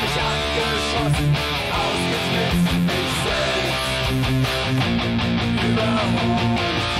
mich angeschossen, ausgeknickt, ich selbst überholt.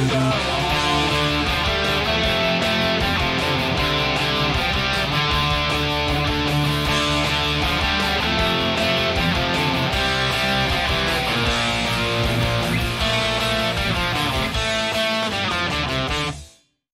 Überall.